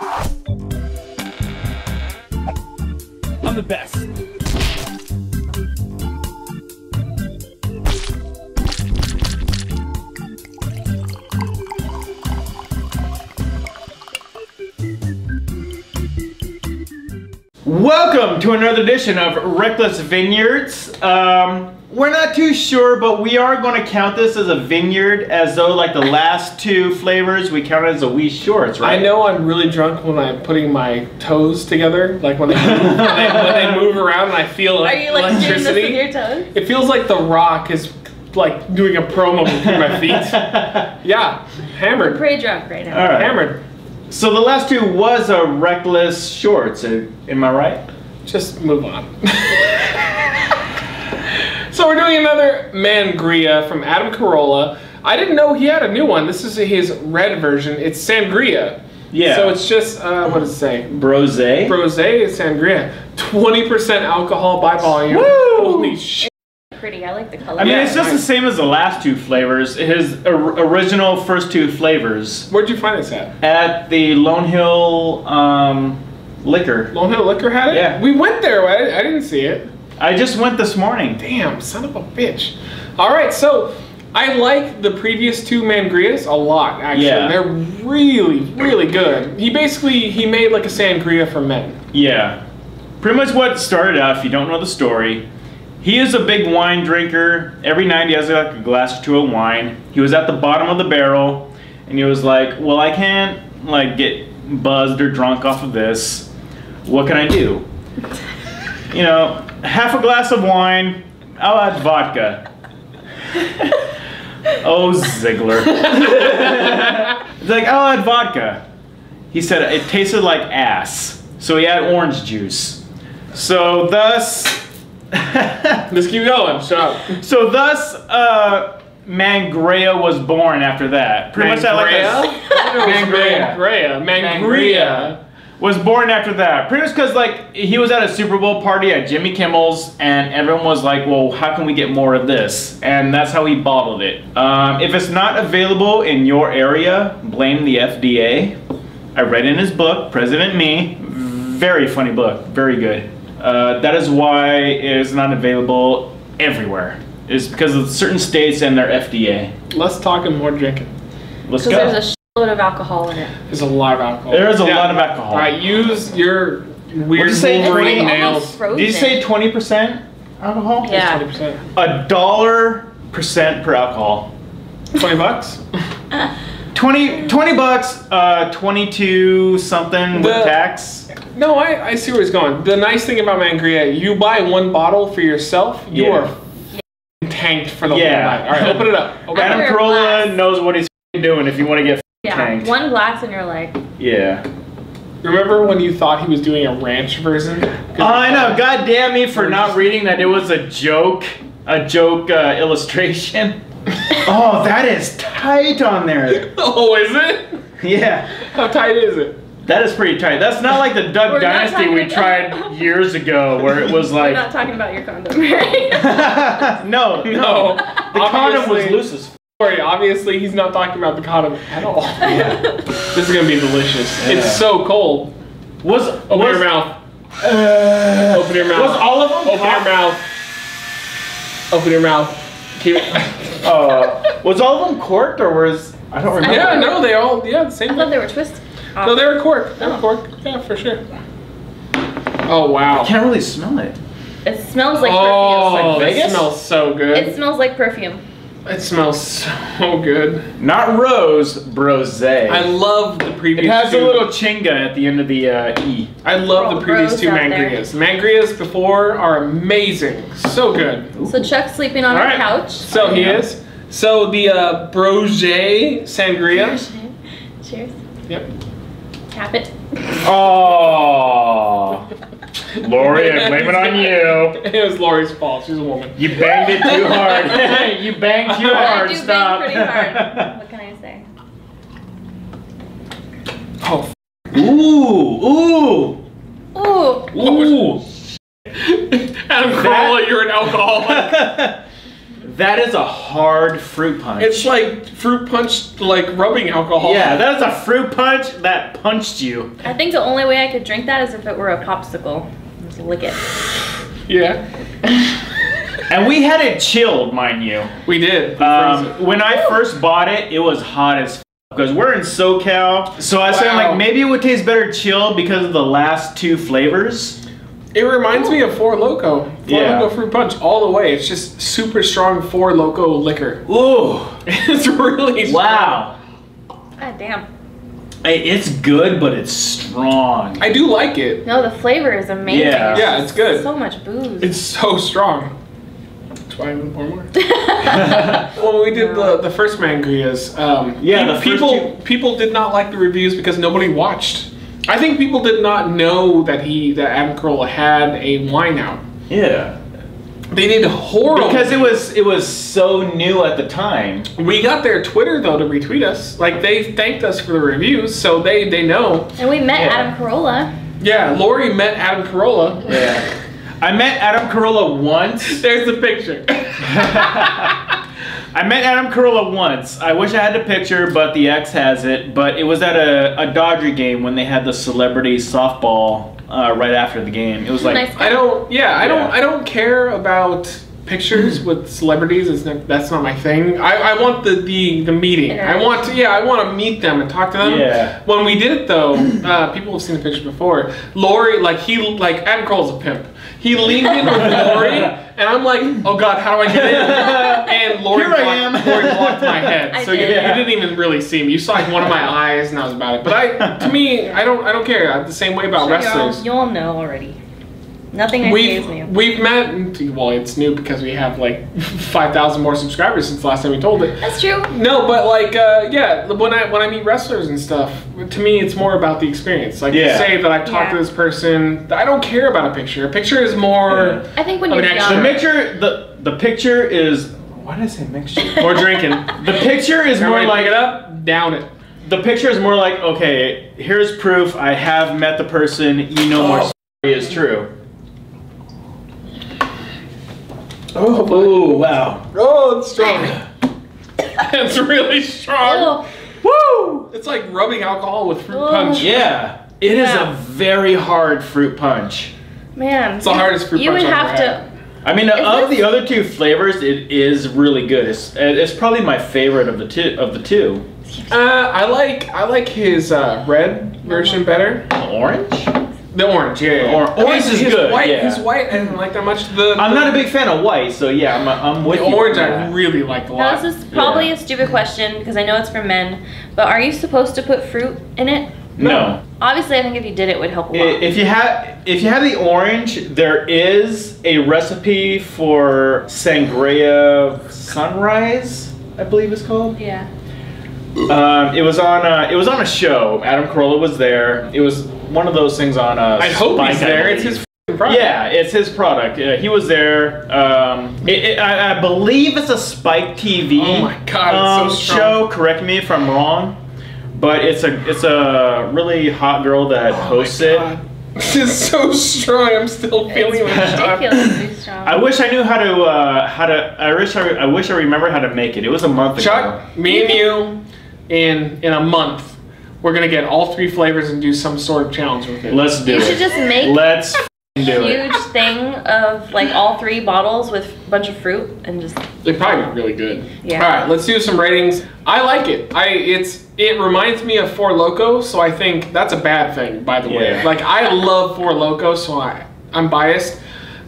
I'm the best. Welcome to another edition of Wreckless Vineyards. Um, we're not too sure, but we are going to count this as a vineyard as though like the last two flavors we count as a wee shorts, right? I know I'm really drunk when I'm putting my toes together, like when they move, when, they, when they move around and I feel Are you like doing this electricity. with your toes? It feels like The Rock is like doing a promo between my feet. Yeah, hammered, Pretty drunk right now. All right. hammered. So the last two was a Wreckless shorts. Am I right? Just move on. so we're doing another Mangria from Adam Carolla. I didn't know he had a new one. This is his red version. It's Sangria. Yeah. So it's just uh, what does it say? Brose. Rose is sangria. 20% alcohol by volume. Woo! Holy shit. Pretty. I like the color. I mean, Yeah, it's just the same as the last two flavors. His or- original first two flavors Where'd you find this at? at the Lone Hill um, Liquor. Lone Hill Liquor had it? Yeah. We went there. I, I didn't see it. I just went this morning. Damn, son of a bitch. All right, so I like the previous two mangrias a lot. Actually, Yeah. they're really, really good. He basically he made like a sangria for men. Yeah. Pretty much what started out, if you don't know the story, he is a big wine drinker. Every night he has like a glass or two of wine. He was at the bottom of the barrel and he was like, Well, I can't like get buzzed or drunk off of this. What can I do? You know, half a glass of wine, I'll add vodka. oh, Ziggler. it's like, I'll add vodka. He said it tasted like ass. So he had orange juice. So thus, Let's keep going. Shut up. so thus, uh, Mangria was born after that. Pretty much that like Mangria. a, Mangria. Mangria. Was born after that. Pretty much because like he was at a Super Bowl party at Jimmy Kimmel's, and everyone was like, "Well, how can we get more of this?" And that's how he bottled it. Um, if it's not available in your area, blame the FDA. I read in his book, President Me. Very funny book. Very good. Uh, that is why it is not available everywhere. It's because of certain states and their FDA. Let's talk and more drinking. Let's go. There's a shitload of alcohol in it. There's a lot of alcohol. There is a lot of alcohol. All right, use your weird you say, Wolverine like nails. almost. Did you say 20% alcohol? Yeah. 20%. A dollar percent per alcohol. 20 bucks? 20, 20 bucks, uh, 22 something with tax. No, I, I see where he's going. The nice thing about Mangria, you buy one bottle for yourself, you Yeah. are f***ing tanked for the Yeah. whole night. All right, open it up. Open Adam up. Carolla knows what he's doing if you want to get Yeah. tanked. One glass and you're like, Yeah. Remember when you thought he was doing a ranch version? Oh, I know. God damn me for not reading that it was a joke, a joke uh, illustration. oh, that is tight on there. Oh, is it? Yeah. How tight is it? That is pretty tight. That's not like the Duck We're Dynasty talking we about- tried years ago where it was like. we're like. not talking about your condom, right? no, no. No. The condom was Obviously- loose as f- Sorry, obviously he's not talking about the condom at all. this is gonna be delicious. Yeah. It's so cold. Was Open was, your mouth. Uh, Open your mouth. Was all of them? Open your mouth. Open your mouth. Keep it. Uh, was all of them corked or was I don't remember. Yeah, no, they all yeah the I same. thought they were twisted. No, they were cork. They were Oh. cork. Yeah, for sure. Oh wow. I can't really smell it. It smells like oh, perfume. like it smells so good. It smells like perfume. It smells so good. Not rose, brose. I love the previous. it has two. a little chinga at the end of the uh, e. I love Bro- the previous two out there. mangrias. Mangrias before are amazing. So good. So Chuck's sleeping on All our right. couch. So he Yeah. is. So the uh, Brogé sangria. Cheers. Yep. Tap it. Oh, Lori, I blame it on you. It was Lori's fault. She's a woman. You banged it too hard. you banged too I hard. do bang Stop. pretty hard. What can I say? Oh. ooh, ooh, Ooh. ooh. Adam Carolla, you're an alcoholic. That is a hard fruit punch. It's like fruit punch, like rubbing alcohol. yeah, that is a fruit punch that punched you. I think the only way I could drink that is if it were a popsicle. Just lick it. Yeah. And we had it chilled, mind you. We did. We Um, when I first bought it, it was hot as because we're in SoCal. So I was saying Wow. like maybe it would taste better chilled because of the last two flavors. It reminds me of Four Loko. Four Yeah. Loco fruit punch all the way. It's just super strong Four Loko liquor. Ooh, it's really strong. wow. God damn. Hey, It's good, but it's strong. I do like it. No, the flavor is amazing. Yeah. Yeah, it's good. So much booze. It's so strong. That's why I want more. more. When we did the, the first mangrias, um, Yeah, pe- the first people people did not like the reviews because nobody watched. I think people did not know that he that Adam Carolla had a wine out. yeah. They did horrible Because it was it was so new at the time. We got their Twitter though to retweet us. Like they thanked us for the reviews, so they they know. and we met Yeah. Adam Carolla. Yeah, Lori met Adam Carolla. Yeah. I met Adam Carolla once. There's the picture. I met Adam Carolla once. I wish I had the picture, but the ex has it. But it was at a, a Dodger game when they had the celebrity softball uh, right after the game. It was like nice. I don't. Yeah, I don't. I don't care about pictures with celebrities. It's not, that's not my thing. I, I want the, the the meeting. I want to. Yeah, I want to meet them and talk to them. Yeah. When we did it though, uh, people have seen the picture before. Lori, like he, like Adam Carolla's a pimp. He leaned in with Lori, and I'm like, oh god, how do I get in? And Lori, Here I blocked, am. Lori blocked my head, I so you, did. you didn't even really see me. You saw like one of my eyes, and that was about it. But I, to me, I don't, I don't care. I'm the same way about Sure, wrestlers. Y'all, you'll know already. Nothing I say is We've new. we've met. Well, it's new because we have like five thousand more subscribers since the last time we told it. That's true. No, but like, uh, yeah, when I when I meet wrestlers and stuff, to me it's more about the experience. Like, Yeah. say that I've talked to this person, I don't care about a picture. A picture is more I think when you're an extra the picture. The the picture is. Why did I say mixture? more drinking. the picture is more like pick it up, down it. the picture is more like okay. Here's proof. I have met the person. You know more Oh. story is true. Oh, Ooh wow. oh, it's strong. it's really strong. Oh, Woo! It's like rubbing alcohol with fruit Oh. punch. Yeah, it is Yeah. a very hard fruit punch. man. It's the hardest fruit You punch You would I've have ever to. I mean, Is of this- the other two flavors, it is really good. It's, it's probably my favorite of the two. Of the two, Uh, I like I like his uh, red version better. orange. The orange, yeah. yeah. Or- orange His- is his good, White, yeah. His white, and didn't like that much. The I'm not a big fan of white, so yeah, I'm, I'm with The you. on orange I really like a Now lot. this is probably Yeah. a stupid question because I know it's for men, but are you supposed to put fruit in it? No. Obviously, I think if you did, it would help a I- lot. If you have if you have the orange, there is a recipe for sangria sunrise, I believe it's called. yeah. Um, it was on uh, it was on a show. Adam Carolla was there. It was one of those things on. Uh, I hope Spike, he's I there. It's his product. Yeah, it's his product. Uh, he was there. Um, it, it, I, I believe it's a Spike TV. Oh my God, it's so strong. show. Correct me if I'm wrong, but it's a it's a really hot girl that Oh my hosts it. God. This is so strong. I'm still feeling It's ridiculously strong. I wish I knew how to uh, how to. I wish I, I wish I remember how to make it. It was a month ago. Chuck, me and you, in in a month, we're gonna get all three flavors and do some sort of challenge with it. Let's do you it. should just make Let's f***ing do it. huge thing of like all three bottles with a bunch of fruit and just They probably be really good. Yeah. All right, let's do some ratings. I like it. I it's it reminds me of Four Loko, so I think that's a bad thing. By the way, Yeah. like I love Four Loko, so I I'm biased,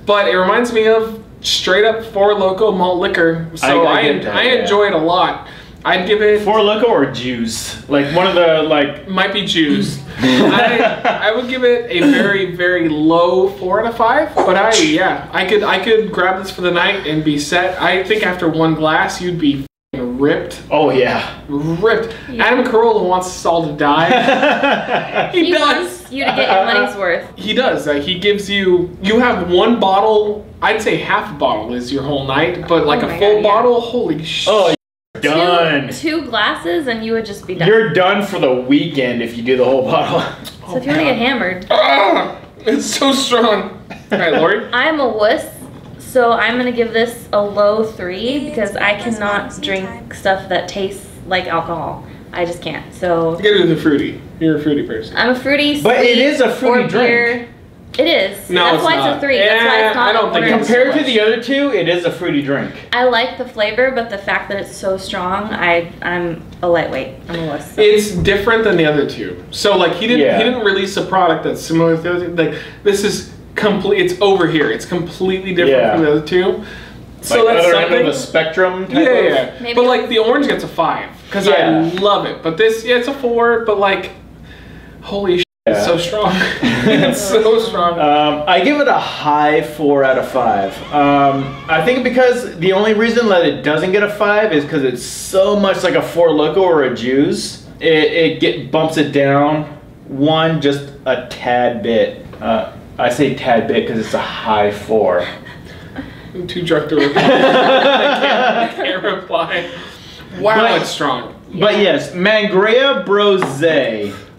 but it reminds me of straight up Four Loko malt liquor. So I- I I get I, enjoy it a lot. I'd give it Four Loko or Joose? Like one of the like. might be Joose. I, I would give it a very very low four out of five. But I yeah I could I could grab this for the night and be set. I think after one glass you'd be ripped Oh yeah. ripped. Yeah. Adam Carolla wants us all to die. he, he does. wants you to get your money's worth. He does. Like he gives you. You have one bottle. I'd say half a bottle is your whole night, but like Oh a full God, yeah. bottle. Holy oh, shit. oh, you're done. Two, two glasses and you would just be done. You're done for the weekend if you do the whole bottle. so if you want to get hammered, Ah, it's so strong. All right, Lori. I'm a wuss, So I'm gonna give this a low three because I cannot drink stuff that tastes like alcohol. I just can't. So Get gotta the fruity. You're a fruity person. I'm a fruity. But it is a fruity drink. beer. It is. No, That's it's why not. it's a three. That's why Yeah, it's eh, not I don't a think Compared to the other two, it is a fruity drink. I like the flavor, but the fact that it's so strong, I I'm a lightweight. I'm a wuss. so. It's different than the other two. So like he didn't Yeah. he didn't release a product that's similar to the other. Like this is complete. It's over here. It's completely different Yeah. from the other two. So like that's other end something. of the spectrum. Type yeah, of- yeah. Maybe But like the orange gets a five because Yeah. I love it. But this, yeah, it's a four. But like, holy shit, it's so strong. it's so strong. Um, I give it a high four out of five. Um, I think because the only reason that it doesn't get a five is because it's so much like a Four Loko or a Joose. It, it get bumps it down one just a tad bit. Uh, I say tad bit because it's a high four. I'm too drunk to reply. I, can't, I can't reply. Wow, But- it's strong. But yes, Mangria Brose.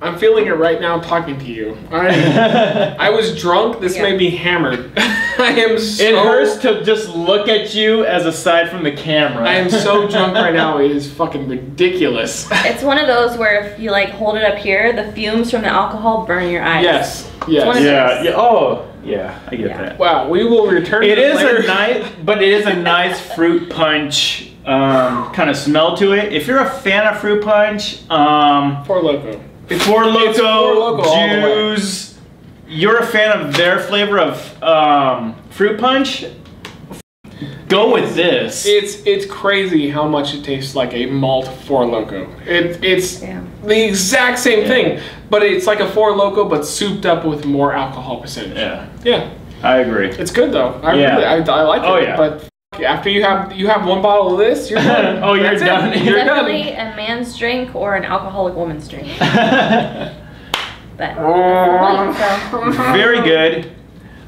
I'm feeling it right now talking to you. I I was drunk. This Yeah. made me hammered. I am so. It hurts to just look at you as aside from the camera. I am so drunk right now. It is fucking ridiculous. It's one of those where if you like hold it up here, the fumes from the alcohol burn your eyes. yes. Yes. Yeah, yeah. Oh, yeah. I get Yeah. that. Wow. We will return. It to this is later. a nice, but it is a nice fruit punch um, kind of smell to it. If you're a fan of fruit punch, um, Four Loko. Four Loko, It's Four Loko all the way. Joose, you're a fan of their flavor of um, fruit punch. Go with this. It's it's crazy how much it tastes like a malt Four Loko. It it's Yeah. the exact same thing, but it's like a Four Loko but souped up with more alcohol percentage. yeah, Yeah, I agree. it's good though. I Yeah. really I, I like it. Oh, yeah. But f- after you have you have one bottle of this, you're done. Oh, you're That's it. done. You're Definitely done. a man's drink or an alcoholic woman's drink. But Oh. Very good.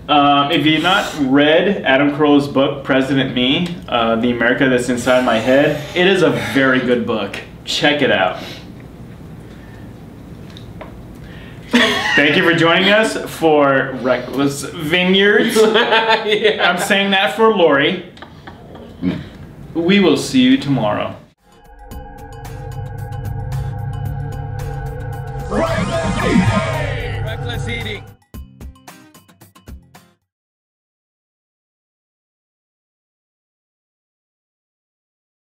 Um, if you've not read Adam Carolla's book, President Me, uh, The America That's Inside My Head, it is a very good book. Check it out. Thank you for joining us for Wreckless Vineyards. yeah. I'm saying that for Lori. We will see you tomorrow.